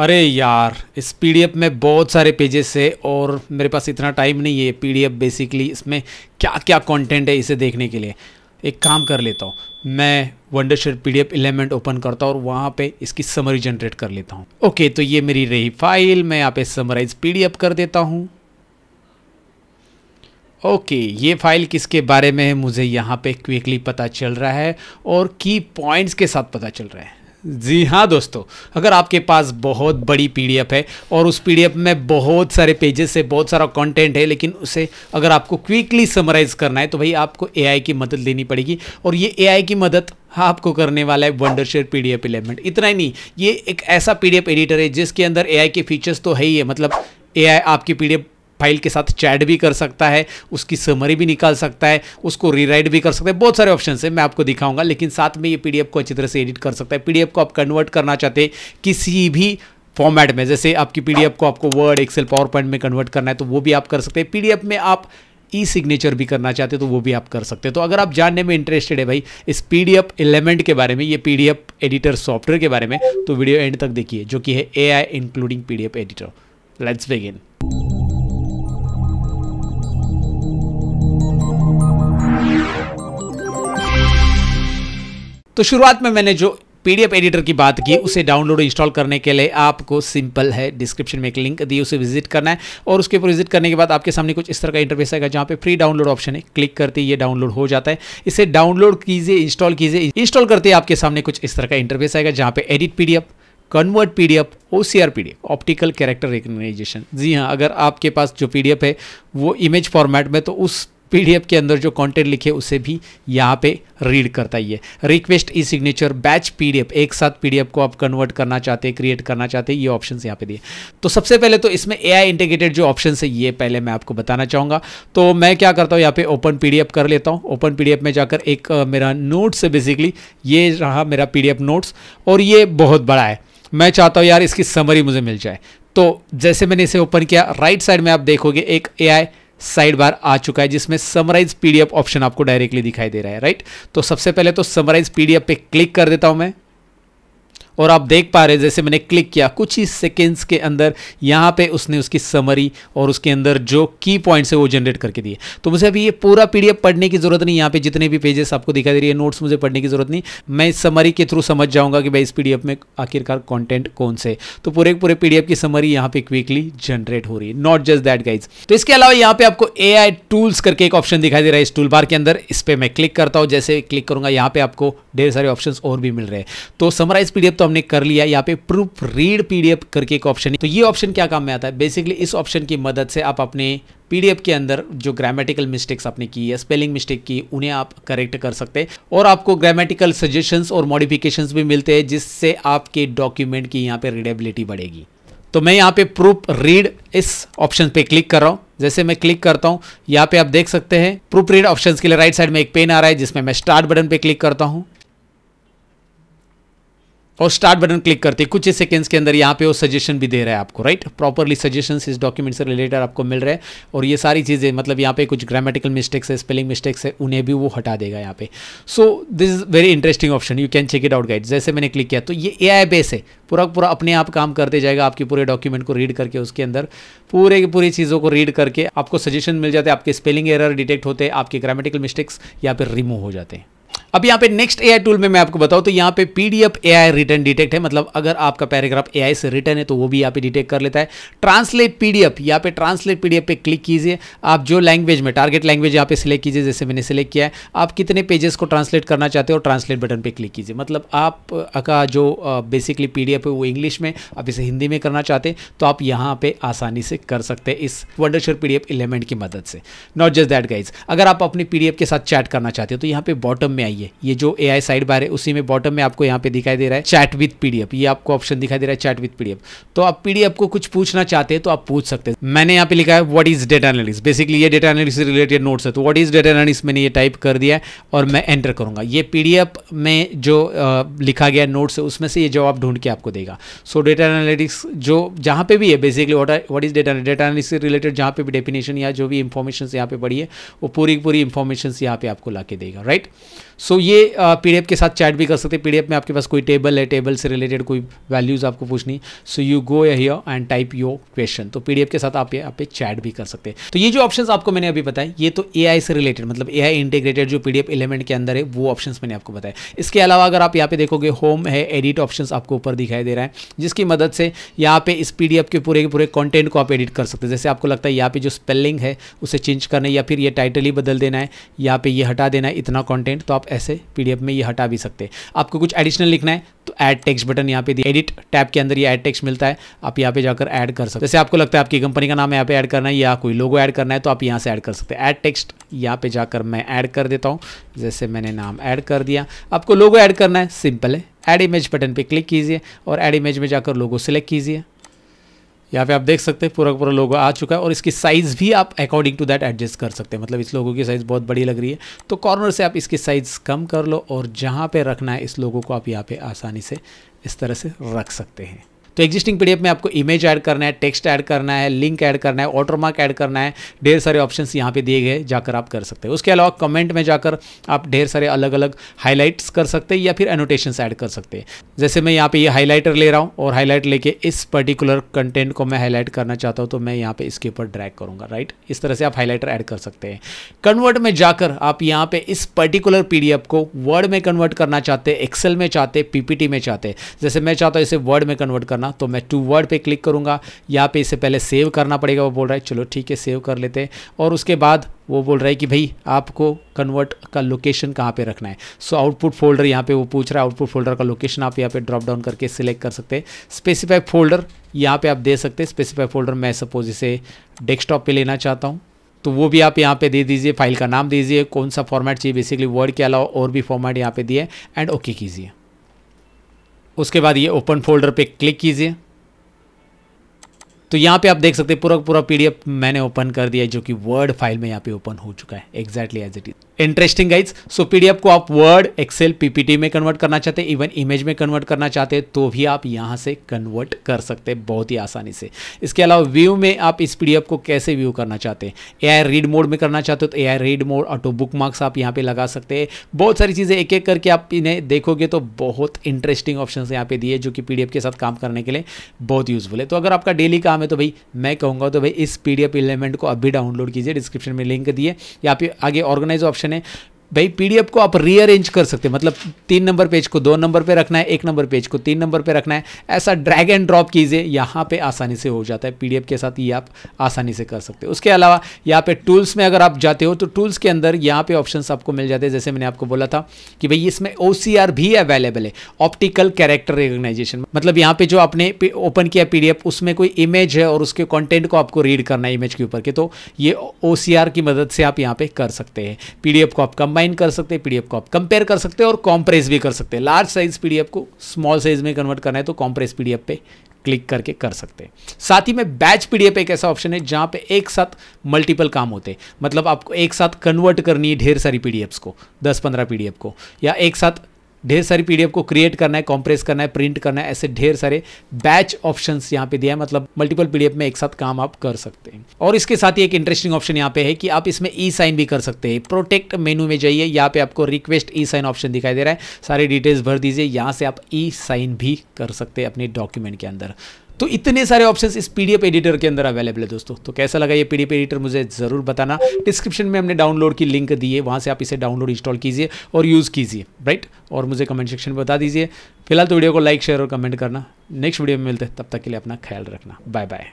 अरे यार, इस पीडीएफ में बहुत सारे पेजेस है और मेरे पास इतना टाइम नहीं है पीडीएफ बेसिकली इसमें क्या क्या कंटेंट है इसे देखने के लिए। एक काम कर लेता हूँ, मैं Wondershare P D element open करता हूँ और वहाँ पे इसकी समरी जनरेट कर लेता हूँ। ओके तो ये मेरी रही फ़ाइल मैं यहाँ पे समराइज पी कर देता हूँ। ओके ये फ़ाइल किसके बारे में है, मुझे यहाँ पे क्विकली पता चल रहा है और की पॉइंट्स के साथ पता चल रहा है। जी हाँ दोस्तों, अगर आपके पास बहुत बड़ी पीडीएफ है और उस पीडीएफ में बहुत सारे पेजेस है बहुत सारा कंटेंट है, लेकिन उसे अगर आपको क्विकली समराइज करना है तो भाई आपको एआई की मदद लेनी पड़ेगी। और ये एआई की मदद आपको करने वाला है wonder share Wondershare PDF element इतना ही नहीं, ये एक ऐसा पीडीएफ एडिटर है जिसके अंदर एआई के फीचर्स तो है ही है। मतलब एआई आपकी पीडीएफ फ़ाइल के साथ चैट भी कर सकता है, उसकी समरी भी निकाल सकता है, उसको रीराइट भी कर सकता है, बहुत सारे ऑप्शन है, मैं आपको दिखाऊँगा, लेकिन साथ में ये पीडीएफ को अच्छी तरह से एडिट कर सकता है। पीडीएफ को आप कन्वर्ट करना चाहते हैं, किसी भी फॉर्मेट में, जैसे आपकी पीडीएफ को आपको वर्ड एक्सेल पावर पॉइंट में कन्वर्ट करना है तो वो भी आप कर सकते हैं। पीडीएफ में आप ई सिग्नेचर भी करना चाहते तो वो भी आप कर सकते हैं। तो अगर आप जानने में इंटरेस्टेड है भाई, इस पीडीएफ एलिमेंट के बारे में, ये पीडीएफ एडिटर सॉफ्टवेयर के बारे में तो वीडियो एंड तक देखिए, जो कि है A I including PDF editor let's begin तो शुरुआत में मैंने जो पीडीएफ एडिटर की बात की, उसे डाउनलोड इंस्टॉल करने के लिए आपको सिंपल है, डिस्क्रिप्शन में एक लिंक दी, उसे विज़िट करना है। और उसके ऊपर विज़िट करने के बाद आपके सामने कुछ इस तरह का इंटरफेस आएगा, जहाँ पे फ्री डाउनलोड ऑप्शन है। क्लिक करते ये डाउनलोड हो जाता है। इसे डाउनलोड कीजिए इंस्टॉल कीजिए इंस्टॉल करते ही आपके सामने कुछ इस तरह का इंटरफेस आएगा, जहाँ पे edit PDF convert PDF or PDF optical character recognition जी हाँ अगर आपके पास जो पीडीएफ है, वो इमेज फॉर्मेट में तो उस पीडीएफ के अंदर जो कंटेंट लिखे, उसे भी यहाँ पे रीड करता ही है। Request e signature batch PDF एक साथ पीडीएफ को आप कन्वर्ट करना चाहते हैं क्रिएट करना चाहते हैं, ये ऑप्शन यहाँ पे दिए। तो सबसे पहले तो इसमें ए आई इंटीग्रेटेड जो ऑप्शन है, ये पहले मैं आपको बताना चाहूँगा। तो मैं क्या करता हूँ, यहाँ पे ओपन पीडीएफ कर लेता हूँ। ओपन पीडीएफ में जाकर एक मेरा नोट्स है बेसिकली ये रहा मेरा पीडीएफ नोट्स और ये बहुत बड़ा है। मैं चाहता हूँ यार इसकी समरी मुझे मिल जाए। तो जैसे मैंने इसे ओपन किया राइट साइड में आप देखोगे, एक एआई साइड बार आ चुका है, जिसमें समराइज पीडीएफ ऑप्शन आपको डायरेक्टली दिखाई दे रहा है राइट तो सबसे पहले तो समराइज पीडीएफ पे क्लिक कर देता हूँ मैं। और आप देख पा रहे हैं, जैसे मैंने क्लिक किया, कुछ ही सेकेंड्स के अंदर यहाँ पे उसने उसकी समरी और उसके अंदर जो की पॉइंट्स है वो जनरेट करके दिए। तो मुझे अभी ये पूरा पीडीएफ पढ़ने की ज़रूरत नहीं, यहाँ पे जितने भी पेजेस आपको दिखाई दे रही है नोट्स मुझे पढ़ने की ज़रूरत नहीं। मैं इस समरी के थ्रू समझ जाऊँगा कि भाई इस पीडीएफ में आखिरकार कॉन्टेंट कौन से तो पूरे पूरे पीडीएफ की समरी यहाँ पे क्विकली जनरेट हो रही है। नॉट जस्ट दैट गाइज़ तो इसके अलावा यहाँ पे आपको एआई टूल्स करके एक ऑप्शन दिखाई दे रहा है इस टूल बार के अंदर। इस पर मैं क्लिक करता हूँ, जैसे क्लिक करूँगा, यहाँ पे आपको ढेर सारे ऑप्शन और भी मिल रहे हैं। तो समराइज पीडीएफ तो हमने कर लिया, यहाँ पे प्रूफ रीड पीडीएफ करके एक ऑप्शन तो ये ऑप्शन क्या काम में आता है? बेसिकली इस ऑप्शन की मदद से आप अपने पीडीएफ के अंदर जो ग्रामेटिकल मिस्टेक्स आपने की है स्पेलिंग मिस्टेक की, उन्हें आप करेक्ट कर सकते हैं। और आपको ग्रामेटिकल सजेशंस और मॉडिफिकेशंस भी मिलते हैं, जिससे आपके डॉक्यूमेंट की यहाँ पे रीडेबिलिटी बढ़ेगी। तो मैं यहाँ पे प्रूफ रीड इस ऑप्शन पे क्लिक कर रहा हूँ। जैसे मैं क्लिक करता हूँ, यहाँ पे आप देख सकते हैं प्रूफ रीड ऑप्शन के लिए राइट साइड में एक पेन आ रहा है, जिसमें मैं स्टार्ट बटन पे क्लिक करता हूँ। और स्टार्ट बटन क्लिक करते कुछ ही सेकंड्स के अंदर यहाँ पे वो सजेशन भी दे रहा है आपको राइट प्रॉपरली सजेशन इस डॉक्यूमेंट से रिलेटेड आपको मिल रहे हैं। और ये सारी चीज़ें मतलब यहाँ पे कुछ ग्रामेटिकल मिस्टेक्स है स्पेलिंग मिस्टेक्स है, उन्हें भी वो हटा देगा यहाँ पे। So this is very interesting option you can check it out guide जैसे मैंने क्लिक किया तो ये ए आई बेस है। पूरा पूरा अपने आप काम करते जाएगा आपके पूरे डॉक्यूमेंट को रीड करके उसके अंदर। पूरे की पूरी चीज़ों को रीड करके आपको सजेशन मिल जाते हैं, आपके स्पेलिंग एरर डिटेक्ट होते हैं, आपके ग्रामेटिकल मिस्टेक्स या फिर रिमूव हो जाते हैं। अब यहाँ पे नेक्स्ट एआई टूल में मैं आपको बताऊँ तो यहाँ पे पीडीएफ एआई रिटर्न डिटेक्ट है। मतलब अगर आपका पैराग्राफ एआई से रिटर्न है तो वो भी यहाँ पे डिटेक्ट कर लेता है। ट्रांसलेट पीडीएफ यहाँ पे ट्रांसलेट पीडीएफ पे क्लिक कीजिए। आप जो लैंग्वेज में टारगेट लैंग्वेज यहाँ पे सिलेक्ट कीजिए, जैसे मैंने सिलेक्ट किया है। आप कितने पेजेस को ट्रांसलेट करना चाहते हो ट्रांसलेट बटन पर क्लिक कीजिए। मतलब आप का जो बेसिकली पीडीएफ है, वो इंग्लिश में, आप इसे हिंदी में करना चाहते हैं तो आप यहाँ पर आसानी से कर सकते हैं इस वंडरश्योर पी एलिमेंट की मदद से। नॉट जस्ट दैट गाइज़ अगर आप अपनी पी के साथ चैट करना चाहते हो तो यहाँ पे बॉटम में आइए। ये जो ए आई साइड बार है, उसी में बॉटम में आपको यहाँ पे दिखाई दे रहा है चैट विथ पीडीएफ ये आपको ऑप्शन दिखाई दे रहा है चैट विथ पीडीएफ तो आप पीडीएफ को कुछ पूछना चाहते हैं तो आप पूछ सकते हैं। मैंने यहाँ पे लिखा है what is data analysis basically ये डेटा एनालिस से रिलेटेड नोट्स है। तो व्हाट इज़ डेटा एनालिस मैंने ये टाइप कर दिया है और मैं एंटर करूँगा। ये पीडीएफ में जो लिखा गया नोट्स है, उसमें से ये जवाब ढूंढ के आपको देगा। सो डेटा एनालिटिक्स जो, जहाँ पे भी है basically what is data data analysis से रिलेटेड जहाँ पे भी डेफिनेशन या जो भी इंफॉर्मेशन यहाँ पे पड़ी है, वो पूरी पूरी इंफॉर्मेशन यहाँ पे आपको ला के देगा राइट सो ये पीडीएफ के साथ चैट भी कर सकते हैं। पीडीएफ में आपके पास कोई टेबल है टेबल से रिलेटेड कोई वैल्यूज़ आपको पूछनी। So you go here and type your question तो पीडीएफ के साथ आप यहाँ पे चैट भी कर सकते हैं। तो ये जो ऑप्शन आपको मैंने अभी बताया ये तो एआई से रिलेटेड मतलब एआई इंटीग्रेटेड जो पीडीएफ एलिमेंट के अंदर है, वो ऑप्शन मैंने आपको बताया इसके अलावा अगर आप यहाँ पे देखोगे होम है एडिट ऑप्शन आपको ऊपर दिखाई दे रहा है, जिसकी मदद से यहाँ पे इस पीडीएफ के पूरे के पूरे कॉन्टेंट को आप एडिट कर सकते हैं। जैसे आपको लगता है यहाँ पे जो स्पेलिंग है, उसे चेंज करना या फिर ये टाइटल ही बदल देना है, यहाँ पे ये हटा देना है, इतना कंटेंट तो आप ऐसे पीडीएफ में ये हटा भी सकते हैं। आपको कुछ एडिशनल लिखना है तो ऐड टेक्स्ट बटन यहाँ पे दिया। एडिट टैब के अंदर ये ऐड टेक्स्ट मिलता है, आप यहाँ पे जाकर ऐड कर सकते जैसे आपको लगता है आपकी कंपनी का नाम यहाँ पे ऐड करना है या कोई लोगो ऐड करना है तो आप यहाँ से ऐड कर सकते हैं। ऐड टेक्स्ट यहाँ पे जाकर मैं ऐड कर देता हूँ। जैसे मैंने नाम ऐड कर दिया। आपको लोगो ऐड करना है सिंपल है। ऐड इमेज बटन पर क्लिक कीजिए और ऐड इमेज में जाकर लोगो सिलेक्ट कीजिए। यहाँ पे आप देख सकते हैं, पूरा पूरा लोगो आ चुका है और इसकी साइज़ भी आप अकॉर्डिंग टू दैट एडजस्ट कर सकते हैं। मतलब इस लोगों की साइज़ बहुत बड़ी लग रही है। तो कॉर्नर से आप इसकी साइज़ कम कर लो और जहाँ पे रखना है, इस लोगों को आप यहाँ पे आसानी से इस तरह से रख सकते हैं। तो एग्जिस्टिंग पीडीएफ में आपको इमेज ऐड करना है टेक्स्ट ऐड करना है लिंक ऐड करना है ऑटोमार्क ऐड करना है, ढेर सारे ऑप्शंस यहाँ पे दिए गए जाकर आप कर सकते हैं। उसके अलावा कमेंट में जाकर आप ढेर सारे अलग अलग हाईलाइट्स कर सकते हैं या फिर एनोटेशन ऐड कर सकते हैं। जैसे मैं यहाँ पे ये यह हाईलाइटर ले रहा हूँ और हाईलाइट लेके इस पर्टिकुलर कंटेंट को मैं हाईलाइट करना चाहता हूँ तो मैं यहाँ पे इसके ऊपर ड्रैग करूँगा राइट इस तरह से आप हाईलाइटर ऐड कर सकते हैं। कन्वर्ट में जाकर आप यहाँ पे इस पर्टिकुलर पीडीएफ को वर्ड में कन्वर्ट करना चाहते हैं एक्सेल में चाहते पीपीटी में चाहते जैसे मैं चाहता हूँ इसे वर्ड में कन्वर्ट करना तो मैं टू वर्ड पे क्लिक करूँगा। यहाँ पे इसे पहले सेव करना पड़ेगा, वो बोल रहा है, चलो ठीक है सेव कर लेते हैं। और उसके बाद वो बोल रहा है कि भाई, आपको कन्वर्ट का लोकेशन कहाँ पे रखना है? सो आउटपुट फोल्डर यहाँ पे वो पूछ रहा है आउटपुट फोल्डर का लोकेशन आप यहाँ पे ड्रॉप डाउन करके सिलेक्ट कर सकते हैं। स्पेसिफाइड फोल्डर यहाँ पे आप दे सकते हैं। स्पेसिफाइड फोल्डर मैं सपोज़ इसे डेस्कटॉप पे लेना चाहता हूँ। तो वो भी आप यहाँ पे दे दीजिए फ़ाइल का नाम दीजिए, कौन सा फॉर्मेट चाहिए बेसिकली वर्ड के अलावा और भी फॉर्मेट यहाँ पे दिए एंड ओके कीजिए। उसके बाद ये ओपन फोल्डर पे क्लिक कीजिए। तो यहाँ पे आप देख सकते हैं पूरा पूरा पीडीएफ मैंने ओपन कर दिया जो कि वर्ड फ़ाइल में यहाँ पे ओपन हो चुका है exactly as it is interesting guys so PDF को आप वर्ड एक्सेल पीपीटी में कन्वर्ट करना चाहते हैं इवन इमेज में कन्वर्ट करना चाहते हैं तो भी आप यहाँ से कन्वर्ट कर सकते हैं बहुत ही आसानी से। इसके अलावा व्यू में आप इस पीडीएफ को कैसे व्यू करना चाहते हैं? एआई रीड मोड में करना चाहते हो तो AI read mode auto bookmarks आप यहाँ पे लगा सकते हैं। बहुत सारी चीज़ें एक एक करके आप इन्हें देखोगे तो बहुत इंटरेस्टिंग ऑप्शन यहाँ पे दिए, जो कि पीडीएफ के साथ काम करने के लिए बहुत यूजफुल है। तो अगर आपका डेली काम है तो भाई मैं कहूँगा तो भाई इस पी एलिमेंट को अभी डाउनलोड कीजिए डिस्क्रिप्शन में लिंक दिए। या फिर आगे ऑर्गेनाइज ऑप्शन है। भाई पीडीएफ को आप रीअरेंज कर सकते हैं। मतलब तीन नंबर पेज को दो नंबर पे रखना है, एक नंबर पेज को तीन नंबर पे रखना है। ऐसा ड्रैग एंड ड्रॉप कीजिए, यहाँ पे आसानी से हो जाता है। पीडीएफ के साथ ये आप आसानी से कर सकते हैं। उसके अलावा यहाँ पे टूल्स में अगर आप जाते हो तो टूल्स के अंदर यहाँ पे ऑप्शन आपको मिल जाते हैं। जैसे मैंने आपको बोला था कि भाई, इसमें ओसीआर भी अवेलेबल है ऑप्टिकल कैरेक्टर रिकोगनाइजेशन मतलब यहाँ पे जो आपने ओपन किया पीडीएफ उसमें कोई इमेज है और उसके कॉन्टेंट को आपको रीड करना है इमेज के ऊपर के तो ये ओसीआर की मदद से आप यहाँ पे कर सकते हैं। पीडीएफ को आप कंबाइन कंबाइन कर सकते हैं पीडीएफ को आप। कंपेयर कर सकते हैं और कॉम्प्रेस भी कर सकते हैं। लार्ज साइज़ पीडीएफ को स्मॉल साइज़ में कन्वर्ट करना है तो कॉम्प्रेस पीडीएफ पे क्लिक करके कर सकते हैं। साथ ही में बैच पीडीएफ एक ऐसा ऑप्शन है जहाँ पे एक साथ मल्टीपल काम होते हैं। मतलब आपको एक साथ कन्वर्ट करनी है ढेर सारी पीडीएफ्स को 10-15 पीडीएफ को, या एक साथ ढेर सारी पीडीएफ को क्रिएट करना है कॉम्प्रेस करना है प्रिंट करना है, ऐसे ढेर सारे बैच ऑप्शंस यहाँ पे दिया है मतलब मल्टीपल पीडीएफ में एक साथ काम आप कर सकते हैं। और इसके साथ ही एक इंटरेस्टिंग ऑप्शन यहाँ पे है कि आप इसमें ई साइन भी कर सकते हैं। प्रोटेक्ट मेनू में जाइए, यहाँ पे आपको रिक्वेस्ट ई साइन ऑप्शन दिखाई दे रहा है। सारी डिटेल्स भर दीजिए, यहाँ से आप ई साइन भी कर सकते हैं अपने डॉक्यूमेंट के अंदर। तो इतने सारे ऑप्शंस इस पीडीएफ एडिटर के अंदर अवेलेबल है दोस्तों। तो कैसा लगा ये पीडीएफ एडिटर मुझे ज़रूर बताना। डिस्क्रिप्शन में हमने डाउनलोड की लिंक दी है, वहाँ से आप इसे डाउनलोड इंस्टॉल कीजिए और यूज़ कीजिए राइट और मुझे कमेंट सेक्शन में बता दीजिए। फ़िलहाल तो वीडियो को लाइक शेयर और कमेंट करना। नेक्स्ट वीडियो में मिलते हैं, तब तक के लिए अपना ख्याल रखना। Bye bye